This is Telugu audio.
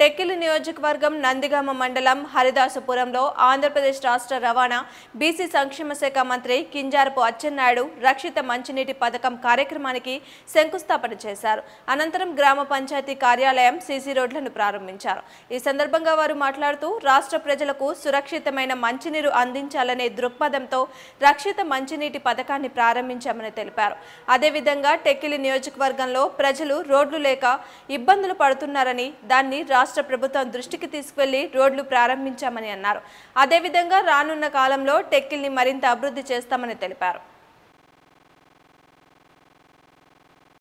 టెక్కిలి నియోజకవర్గం నందిగామ మండలం హరిదాసపురంలో ఆంధ్రప్రదేశ్ రాష్ట్ర రవాణా బీసీ సంక్షేమ శాఖ మంత్రి కింజారపు అచ్చెన్నాయుడు రక్షిత మంచినీటి పథకం కార్యక్రమానికి శంకుస్థాపన చేశారు. అనంతరం గ్రామ పంచాయతీ కార్యాలయం సీసీ రోడ్లను ప్రారంభించారు. ఈ సందర్భంగా వారు మాట్లాడుతూ రాష్ట్ర ప్రజలకు సురక్షితమైన మంచినీరు అందించాలనే దృక్పథంతో రక్షిత మంచినీటి పథకాన్ని ప్రారంభించామని తెలిపారు. అదేవిధంగా టెక్కిలి నియోజకవర్గంలో ప్రజలు రోడ్లు లేక ఇబ్బందులు పడుతున్నారని దాన్ని రాష్ట్ర రాష్ట్ర ప్రభుత్వం దృష్టికి తీసుకువెళ్ళి రోడ్లు ప్రారంభించామని అన్నారు. అదేవిధంగా రానున్న కాలంలో టెక్కిల్ని మరింత అభివృద్ధి చేస్తామని తెలిపారు.